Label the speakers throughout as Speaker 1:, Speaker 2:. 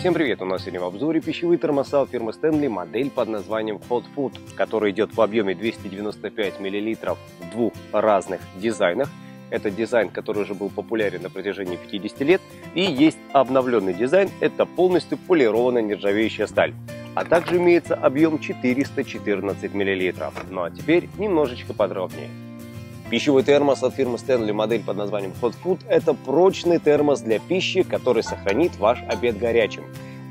Speaker 1: Всем привет! У нас сегодня в обзоре пищевые термоса фирмы Stanley, модель под названием Hot Food, который идет в объеме 295 мл в двух разных дизайнах. Это дизайн, который уже был популярен на протяжении 50 лет. И есть обновленный дизайн, это полностью полированная нержавеющая сталь. А также имеется объем 414 мл. Ну а теперь немножечко подробнее. Пищевой термос от фирмы Stanley, модель под названием Hot Food, это прочный термос для пищи, который сохранит ваш обед горячим.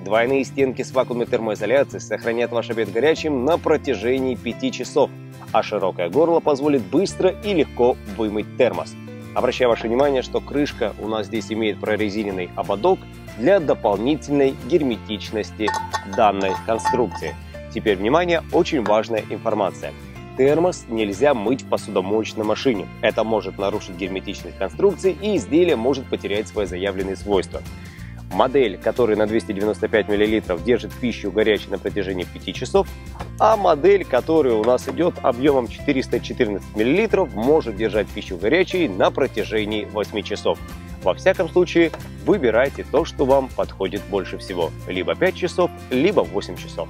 Speaker 1: Двойные стенки с вакуумной термоизоляцией сохранят ваш обед горячим на протяжении 5 часов, а широкое горло позволит быстро и легко вымыть термос. Обращаю ваше внимание, что крышка у нас здесь имеет прорезиненный ободок для дополнительной герметичности данной конструкции. Теперь, внимание, очень важная информация – термос нельзя мыть в посудомоечной машине. Это может нарушить герметичность конструкции и изделие может потерять свои заявленные свойства. Модель, которая на 295 мл держит пищу горячей на протяжении 5 часов, а модель, которая у нас идет объемом 414 мл, может держать пищу горячей на протяжении 8 часов. Во всяком случае, выбирайте то, что вам подходит больше всего. Либо 5 часов, либо 8 часов.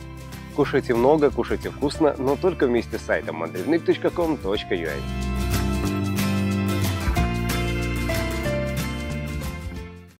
Speaker 1: Кушайте много, кушайте вкусно, но только вместе с сайтом madridnik.com.ua